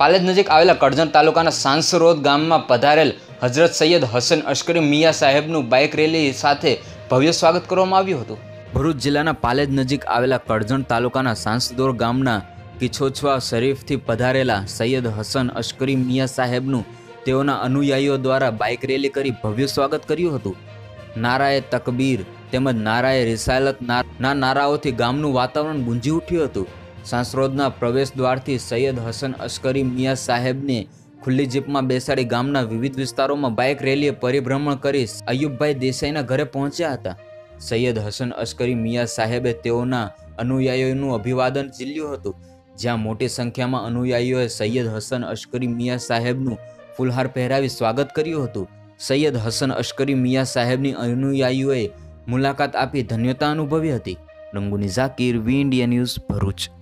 પાલેજ નજીક આવેલા કરજણ તાલુકાના સાંસરોદ ગામમાં પધારેલ હજરત સૈયદ હસન અશ્કરી મિયા સાહેબનું બાઇક રેલી સાથે ભવ્ય સ્વાગત કરવામાં આવ્યું હતું. ભરૂચ જિલ્લાના પાલેજ નજીક આવેલા કરજણ તાલુકાના સાંસદોર ગામના કિછોછવા શરીફથી પધારેલા સૈયદ હસન અશ્કરી મિયા સાહેબનું તેઓના અનુયાયીઓ દ્વારા બાઇક રેલી કરી ભવ્ય સ્વાગત કર્યું હતું. નારાએ તકબીર તેમજ નારાએ રિસાયલત ના નારાઓથી ગામનું વાતાવરણ ગુંજી ઉઠ્યું હતું. સાંસરોદના પ્રવેશ દ્વારથી સૈયદ હસન અશ્કરી મિયા સાહેબને ખુલ્લી જીપમાં બેસાડી ગામના વિવિધ વિસ્તારોમાં બાઇક રેલીએ પરિભ્રમણ કરી અયુબભાઈ દેસાઈના ઘરે પહોંચ્યા હતા. સૈયદ હસન અશ્કરી મિયા સાહેબે તેઓના અનુયાયીઓનું અભિવાદન ઝીલ્યું હતું. જ્યાં મોટી સંખ્યામાં અનુયાયીઓએ સૈયદ હસન અશ્કરી મિયા સાહેબનું ફુલહાર પહેરાવી સ્વાગત કર્યું હતું. સૈયદ હસન અશ્કરી મિયા સાહેબની અનુયાયીઓએ મુલાકાત આપી ધન્યતા અનુભવી હતી. રંગુની Zakir, V India news Bharuch.